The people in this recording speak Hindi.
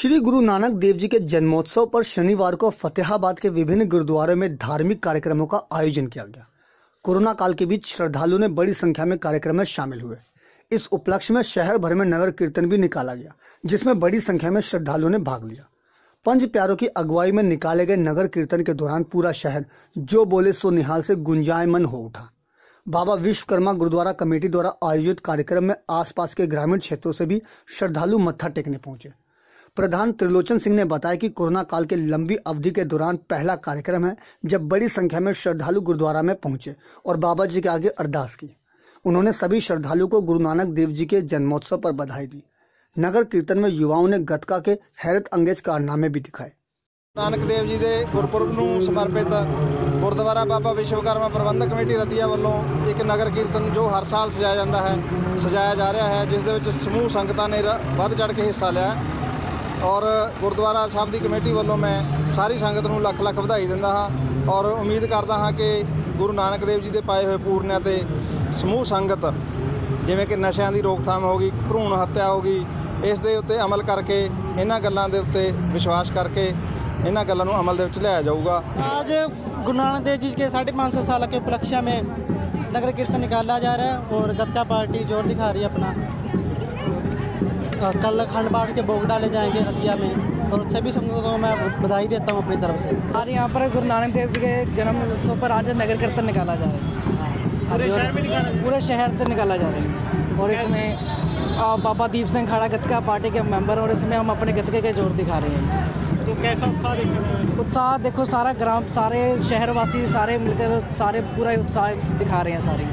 श्री गुरु नानक देव जी के जन्मोत्सव पर शनिवार को फतेहाबाद के विभिन्न गुरुद्वारों में धार्मिक कार्यक्रमों का आयोजन किया गया। कोरोना काल के बीच श्रद्धालुओं ने बड़ी संख्या में कार्यक्रम में शामिल हुए। इस उपलक्ष्य में शहर भर में नगर कीर्तन भी निकाला गया, जिसमें बड़ी संख्या में श्रद्धालुओं ने भाग लिया। पंच प्यारों की अगुवाई में निकाले गए नगर कीर्तन के दौरान पूरा शहर जो बोले सो निहाल से गुंजायमन हो उठा। बाबा विश्वकर्मा गुरुद्वारा कमेटी द्वारा आयोजित कार्यक्रम में आसपास के ग्रामीण क्षेत्रों से भी श्रद्धालु मत्था टेकने पहुँचे। प्रधान त्रिलोचन सिंह ने बताया कि कोरोना काल के लंबी अवधि के दौरान पहला कार्यक्रम है जब बड़ी संख्या में श्रद्धालु गुरुद्वारा में पहुंचे और बाबा जी के आगे अरदास की उन्होंने सभी श्रद्धालुओं को गुरु नानक देव जी के जन्मोत्सव पर बधाई दी नगर कीर्तन में युवाओं ने गतका के हैरत अंगेज कारनामे भी दिखाए ਨਾਨਕ ਦੇਵ ਜੀ ਦੇ ਗੁਰਪੁਰਬ ਨੂੰ ਸਮਰਪਿਤ ਗੁਰਦੁਆਰਾ ਬਾਬਾ ਵਿਸ਼ਵਕਰਮਾ ਪ੍ਰਬੰਧਕ ਕਮੇਟੀ ਰਤੀਆ ਵੱਲੋਂ ਇੱਕ ਨਗਰ ਕੀਰਤਨ ਜੋ ਹਰ ਸਾਲ ਸਜਾਇਆ ਜਾਂਦਾ ਹੈ ਸਜਾਇਆ ਜਾ ਰਿਹਾ ਹੈ ਜਿਸ ਦੇ ਵਿੱਚ ਸਮੂਹ ਸੰਗਤਾਂ ਨੇ ਰ- ਵੱਧ ਚੜ ਕੇ ਹਿੱਸਾ ਲਿਆ ਔਰ ਗੁਰਦੁਆਰਾ ਸਾਹਿਬ ਦੀ ਕਮੇਟੀ ਵੱਲੋਂ ਮੈਂ ਸਾਰੀ ਸੰਗਤ ਨੂੰ ਲੱਖ ਲੱਖ ਵਧਾਈ ਦਿੰਦਾ ਹਾਂ ਔਰ ਉਮੀਦ ਕਰਦਾ ਹਾਂ ਕਿ ਗੁਰੂ ਨਾਨਕ ਦੇਵ ਜੀ ਦੇ ਪਾਏ ਹੋਏ ਪੂਰਨਿਆਂ ਤੇ ਸਮੂਹ ਸੰਗਤ ਜਿਵੇਂ ਕਿ ਨਸ਼ਿਆਂ ਦੀ ਰੋਕਥਾਮ ਹੋ ਗਈ ਭਰੂਣ ਹੱਤਿਆ ਹੋ ਗਈ ਇਸ ਦੇ ਉੱਤੇ ਅਮਲ ਕਰਕੇ ਇਹਨਾਂ ਗੱਲਾਂ ਦੇ ਉੱਤੇ ਵਿਸ਼ਵਾਸ ਕਰਕੇ ਇਹਨਾਂ ਗੱਲਾਂ ਨੂੰ ਅਮਲ ਦੇ ਵਿੱਚ ਲਿਆਇਆ जाऊगा आज गुरु नानक देव जी के साढ़े पाँच सौ साल के उपलक्ष्य में नगर कीर्तन निकाला जा रहा है और गतका पार्टी जोर दिखा रही है अपना अ, कल खंड बांट के भोग डाले जाएँगे रतिया में और सभी संगतों को मैं बधाई देता हूँ अपनी तरफ़ से। आज यहाँ पर गुरु नानक देव जी के जन्म उत्सव पर आज नगर कीर्तन निकाला जा रहा है। पूरे शहर पूरे से निकाला जा रहा है। और इसमें बाबा दीप सिंह खाड़ा गतका पार्टी के मेंबर और इसमें हम अपने गतके के ज़ोर दिखा रहे हैं। तो कैसा उत्साह देखा उत्साह देखो सारा ग्राम सारे शहरवासी सारे मिलकर सारे पूरा उत्साह दिखा रहे हैं सारे।